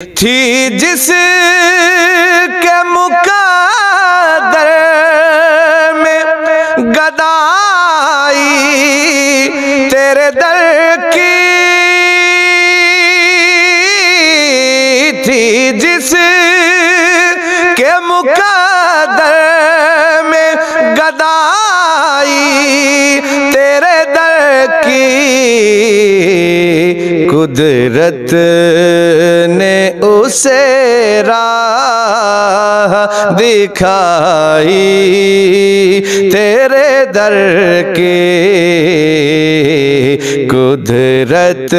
थी जिस के मुकादर में गदाई तेरे दर की थी जिस के मुकादर में गदाई तेरे दर की कुदरत उसे राह दिखाई तेरे दर के कुदरत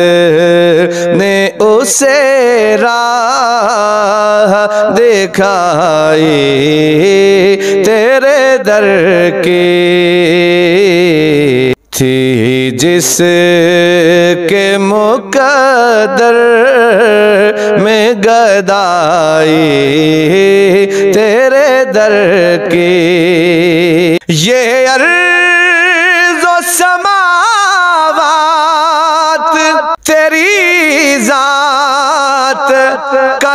ने उसे राह दिखाई तेरे दर के थी जिस के मुकदर गदाई तेरे दर की। ये अर्ज़ो समावात तेरी जात का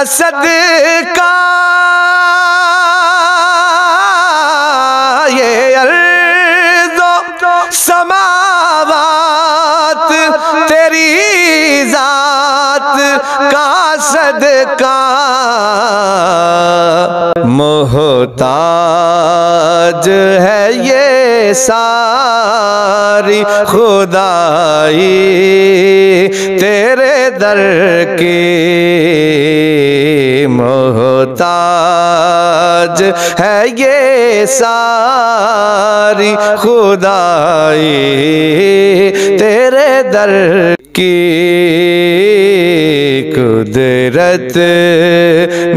समावात तेरी जात का सदका मोहताज है ये सारी खुदाई तेरे दर की मोहताज है ये सारी खुदाई तेरे दर की कुदरत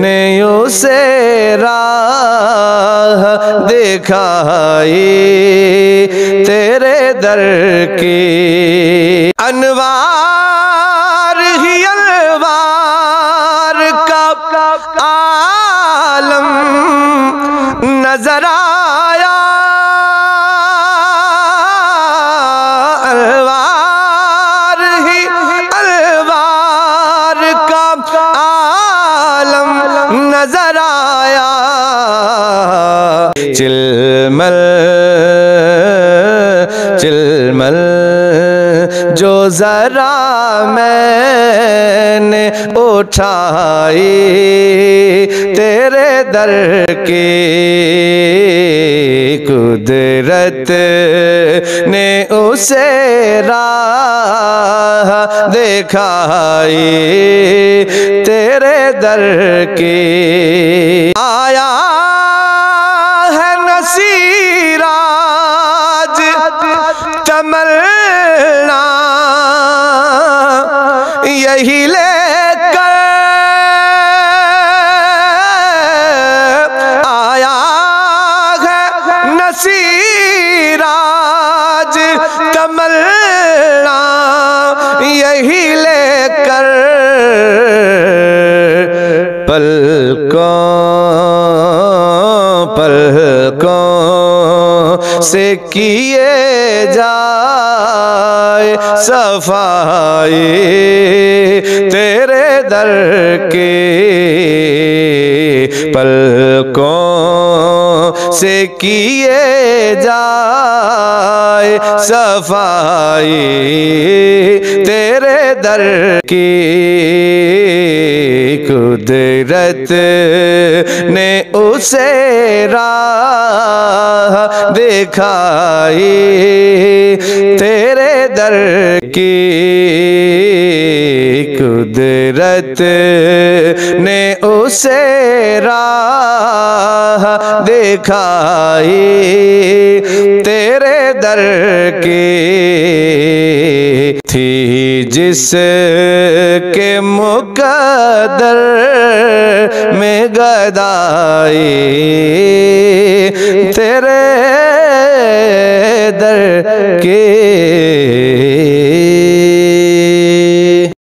ने उसे राह दिखाई तेरे दर की अनवार नज़र आया। चिलमल चिलमल, जो जरा मैंने उठाई तेरे दर की कुदरत ने उसे राह दिखाई तेरे दर की। आया है नसीराज तमन्ना। यही नसीराज तमन्ना। यही लेकर पलकों पलकों से किए जाए सफ़ाई तेरे दर के। पलकों से किए जाए सफ़ाई तेरे दर की कुदरत ने उसे राह दिखाई तेरे दर की कुदरत उसे राह दिखाई तेरे दर की थी जिस के मुकदर में गदाई